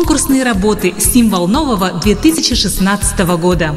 Конкурсные работы «Символ нового 2016 года».